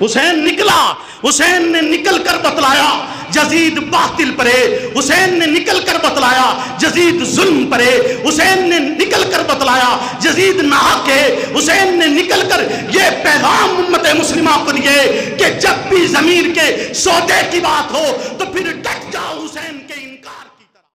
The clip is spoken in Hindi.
हुसैन निकला, हुसैन ने निकल कर बतलाया, जजीद बातिल परे, हुसैन ने निकल कर बतलाया, जजीद जुल्म परे, हुसैन ने निकल कर बतलाया, जजीद नाके हुसैन ने निकल कर ये पैगाम उम्मत मुस्लिमा को दिए कि जब भी ज़मीन के सौदे की बात हो तो फिर डक जाओ हुसैन के इनकार